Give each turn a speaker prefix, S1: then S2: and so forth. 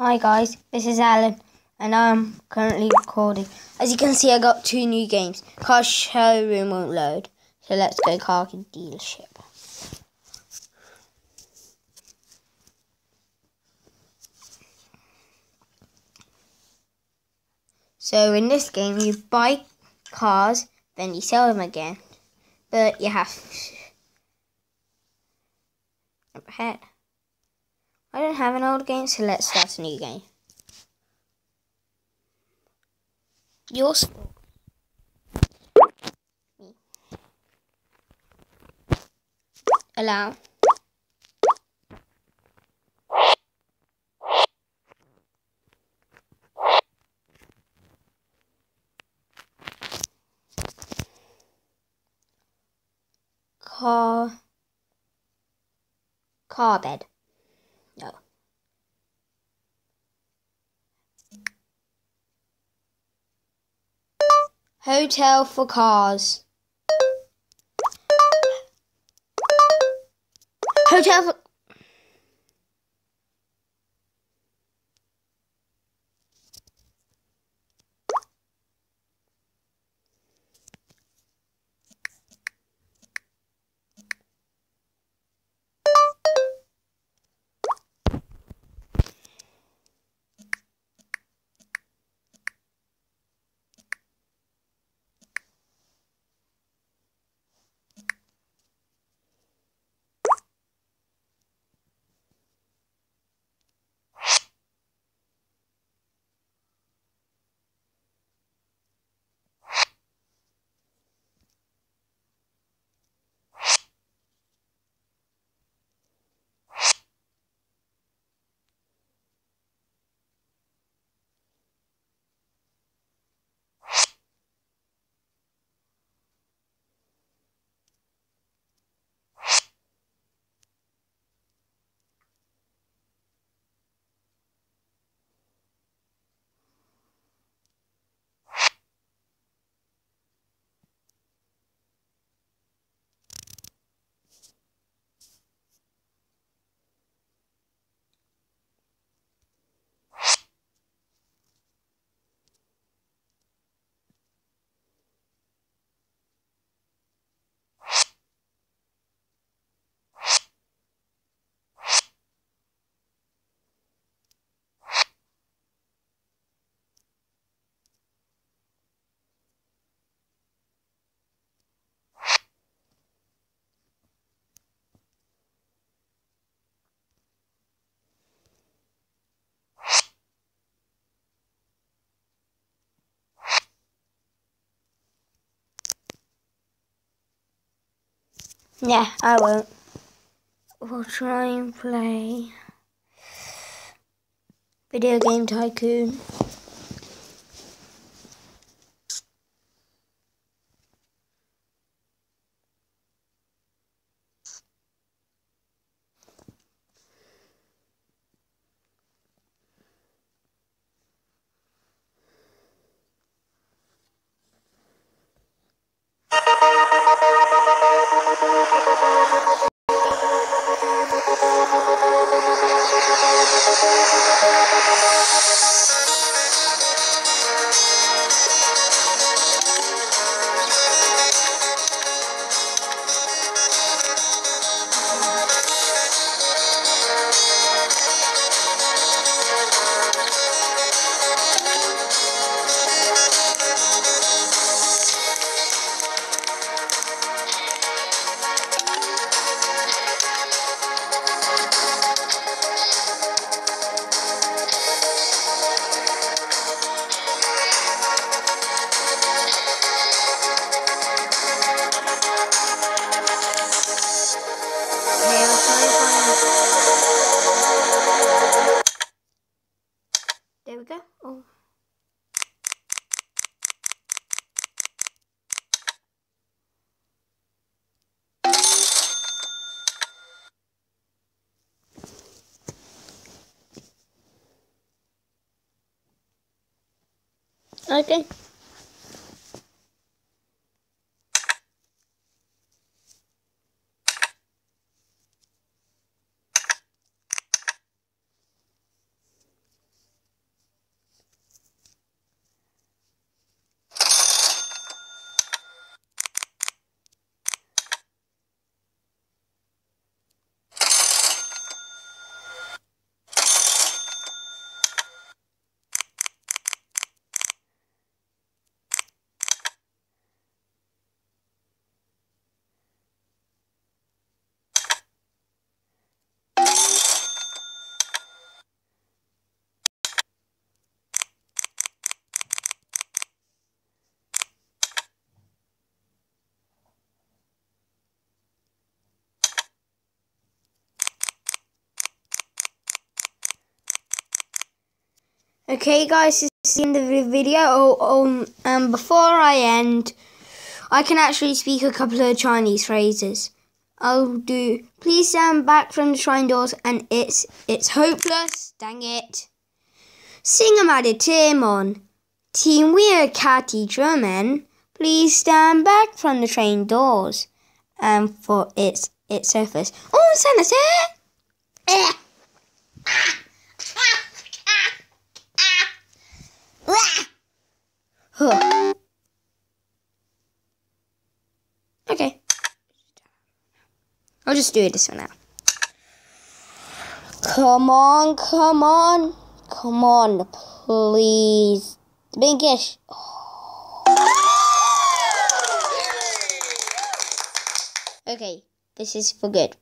S1: Hi guys, this is Alan and I'm currently recording. As you can see I got two new games. Car showroom won't load. So let's go car dealership. So in this game you buy cars, then you sell them again. But you have jump ahead. I don't have an old game, so let's start a new game. Yours. Allow. Car. Car bed. Hotel for cars. Hotel for... Yeah, I won't. We'll try and play Video Game Tycoon. Okay. Okay, guys, this is the end of the video. Oh, um, um, before I end, I can actually speak a couple of Chinese phrases. I'll do. Please stand back from the shrine doors, and it's it's hopeless. Dang it! Sing about it, Tim on. Team We're Catty German. Please stand back from the train doors, and for it's it's hopeless. Oh, Senator! Huh. Okay. I'll just do this one now. Come on, come on, come on, please. Binkish. Okay, this is for good.